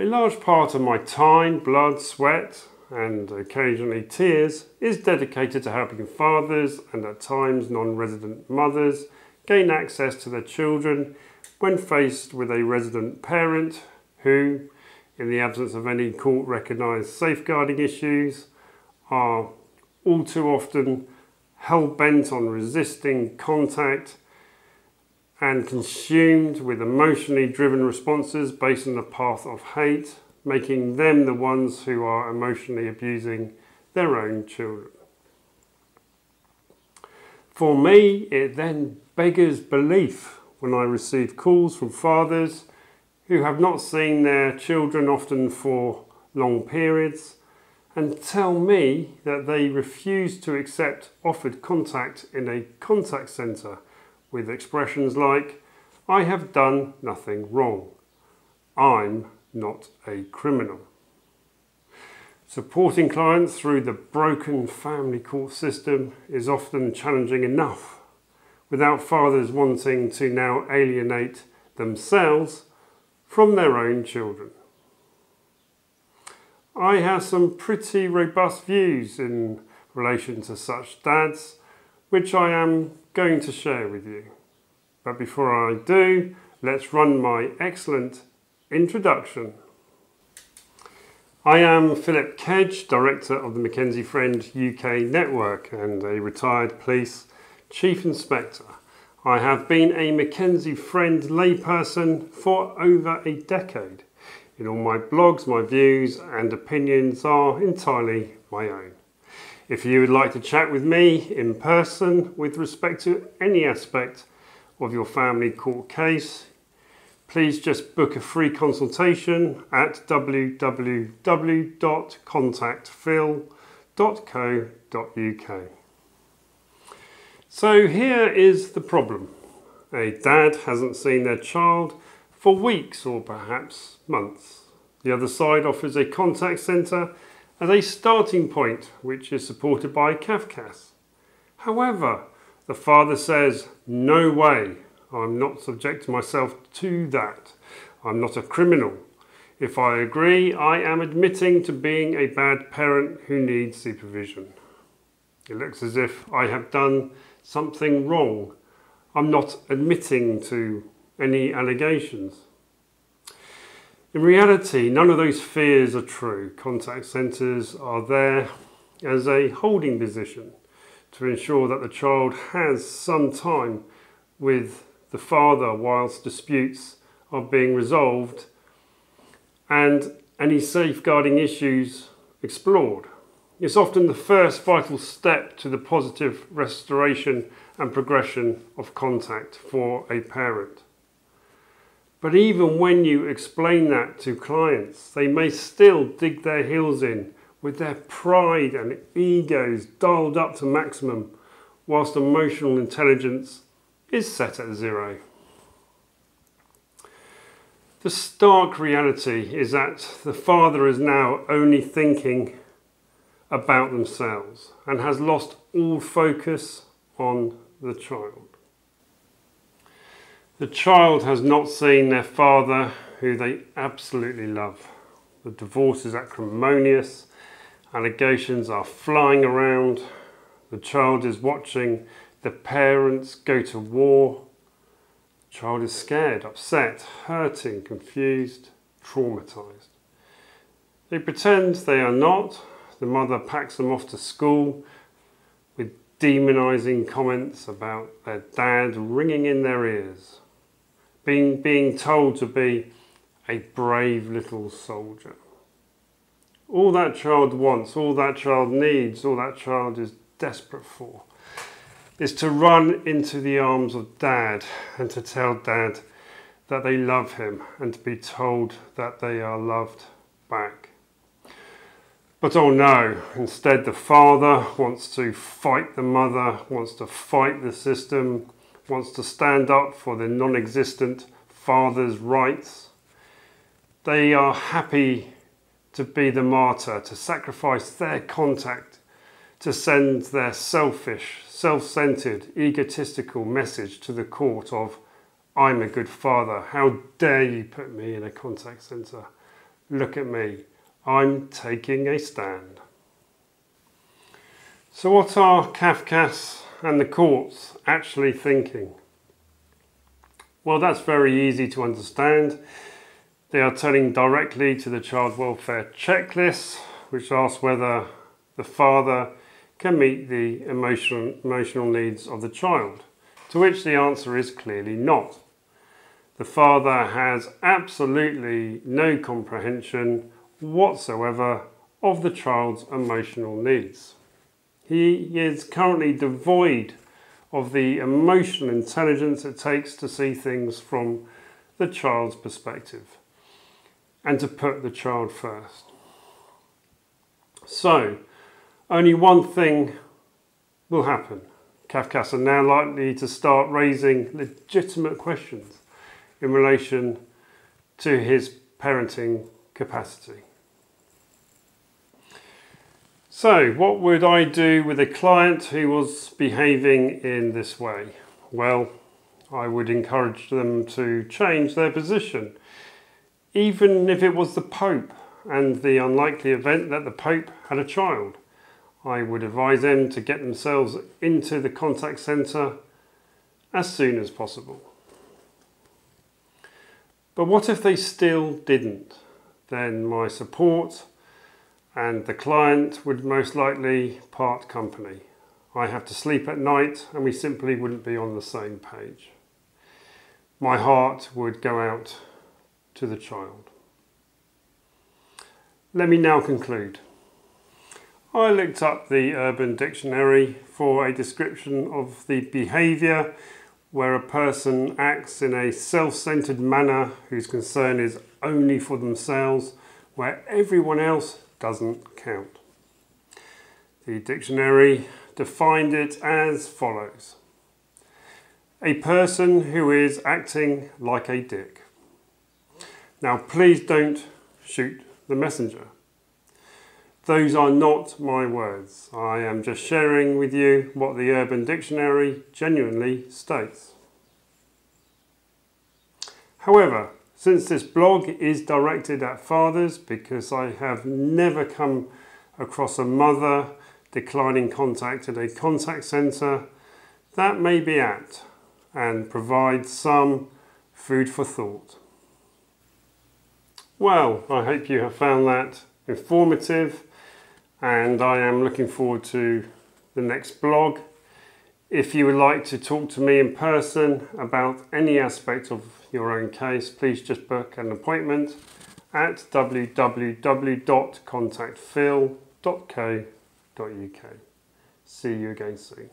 A large part of my time, blood, sweat, and occasionally tears is dedicated to helping fathers and at times non resident mothers gain access to their children when faced with a resident parent who, in the absence of any court recognised safeguarding issues, are all too often hell bent on resisting contact and consumed with emotionally driven responses based on the path of hate, making them the ones who are emotionally abusing their own children. For me, it then beggars belief when I receive calls from fathers who have not seen their children often for long periods and tell me that they refuse to accept offered contact in a contact centre with expressions like, I have done nothing wrong. I'm not a criminal. Supporting clients through the broken family court system is often challenging enough without fathers wanting to now alienate themselves from their own children. I have some pretty robust views in relation to such dads, which I am going to share with you. But before I do, let's run my excellent introduction. I am Philip Kedge, Director of the McKenzie Friend UK Network and a retired police Chief Inspector. I have been a McKenzie Friend layperson for over a decade. In all my blogs, my views and opinions are entirely my own. If you would like to chat with me in person with respect to any aspect of your family court case, please just book a free consultation at www.contactphil.co.uk. So here is the problem. A dad hasn't seen their child for weeks or perhaps months. The other side offers a contact centre as a starting point, which is supported by CAFCASS. However, the father says, No way, I'm not subjecting myself to that. I'm not a criminal. If I agree, I am admitting to being a bad parent who needs supervision. It looks as if I have done something wrong. I'm not admitting to any allegations. In reality, none of those fears are true. Contact centres are there as a holding position to ensure that the child has some time with the father whilst disputes are being resolved and any safeguarding issues explored. It's often the first vital step to the positive restoration and progression of contact for a parent. But even when you explain that to clients, they may still dig their heels in with their pride and egos dialed up to maximum, whilst emotional intelligence is set at zero. The stark reality is that the father is now only thinking about themselves and has lost all focus on the child. The child has not seen their father, who they absolutely love. The divorce is acrimonious, allegations are flying around. The child is watching the parents go to war. The child is scared, upset, hurting, confused, traumatized. They pretend they are not. The mother packs them off to school with demonizing comments about their dad ringing in their ears being, being told to be a brave little soldier. All that child wants, all that child needs, all that child is desperate for is to run into the arms of dad and to tell dad that they love him and to be told that they are loved back. But oh no, instead the father wants to fight the mother, wants to fight the system, wants to stand up for the non existent father's rights. They are happy to be the martyr, to sacrifice their contact, to send their selfish, self centered, egotistical message to the court of, I'm a good father. How dare you put me in a contact centre? look at me, I'm taking a stand. So what are Cafcass and the courts actually thinking? Well, that's very easy to understand. They are turning directly to the child welfare checklist, which asks whether the father can meet the emotional, emotional needs of the child, to which the answer is clearly not. The father has absolutely no comprehension whatsoever of the child's emotional needs. He is currently devoid of the emotional intelligence it takes to see things from the child's perspective and to put the child first. So, only one thing will happen. Cafcass are now likely to start raising legitimate questions in relation to his parenting capacity. So, what would I do with a client who was behaving in this way? Well, I would encourage them to change their position, even if it was the Pope and the unlikely event that the Pope had a child. I would advise them to get themselves into the contact centre as soon as possible. But what if they still didn't? Then my support and the client would most likely part company. I have to sleep at night and we simply wouldn't be on the same page. My heart would go out to the child. Let me now conclude. I looked up the Urban Dictionary for a description of the behaviour where a person acts in a self-centered manner whose concern is only for themselves, where everyone else doesn't count. The dictionary defined it as follows. A person who is acting like a dick. Now please don't shoot the messenger. Those are not my words. I am just sharing with you what the Urban Dictionary genuinely states. However, since this blog is directed at fathers because I have never come across a mother declining contact at a contact centre, that may be apt and provide some food for thought. Well, I hope you have found that informative and I am looking forward to the next blog. If you would like to talk to me in person about any aspect of your own case, please just book an appointment at www.contactphil.co.uk. See you again soon.